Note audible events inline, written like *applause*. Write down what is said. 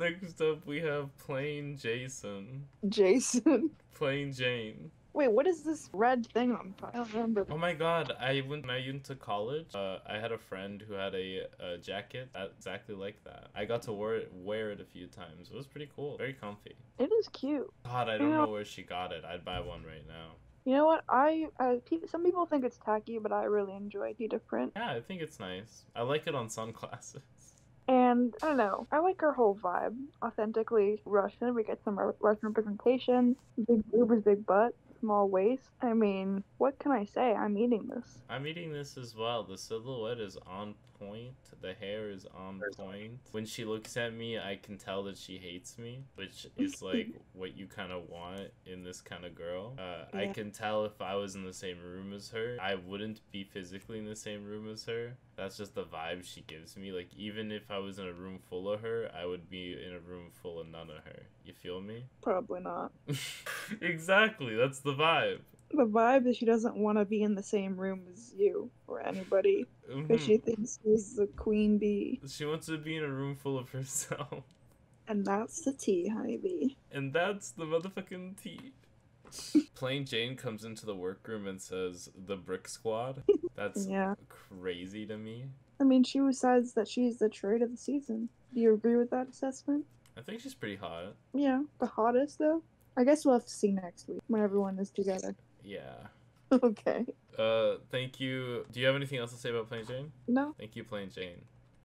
Next up, we have Plain Jason. Jason. Plane Jane. Wait, what is this red thing on? I don't remember. Oh my god, I went when I went to college. Uh, I had a friend who had a, a jacket exactly like that. I got to wear it, wear it a few times. It was pretty cool, very comfy. It is cute. God, I don't Yeah. know where she got it. I'd buy one right now. You know what? I uh, some people think it's tacky, but I really enjoy the print. Yeah, I think it's nice. I like it on sunglasses. *laughs* And I don't know, I like her whole vibe. Authentically Russian. We get some Ru- Russian representation. Big boobs, big butt, small waist. I mean, what can I say? I'm eating this. I'm eating this as well. The silhouette is on point. The hair is on point. When she looks at me, I can tell that she hates me, which is like *laughs* what you kind of want in this kind of girl. Uh, I can tell if I was in the same room as her, I wouldn't be physically in the same room as her. That's just the vibe she gives me. Like, even if I was in a room full of her, I would be in a room full of none of her. You feel me? Probably not. *laughs* exactly. That's the vibe. The vibe is she doesn't want to be in the same room as you or anybody because Mhm. she thinks she's the queen bee. She wants to be in a room full of herself. And that's the tea, honeybee. And that's the motherfucking tea. *laughs* Plane Jane comes into the workroom and says, The Brick Squad. That's *laughs* Yeah. crazy to me. I mean, she says that she's the trade of the season. Do you agree with that assessment? I think she's pretty hot. Yeah, the hottest though. I guess we'll have to see next week when everyone is together. Yeah. *laughs* okay. Uh, thank you. Do you have anything else to say about Plane Jane? No. Thank you, Plane Jane.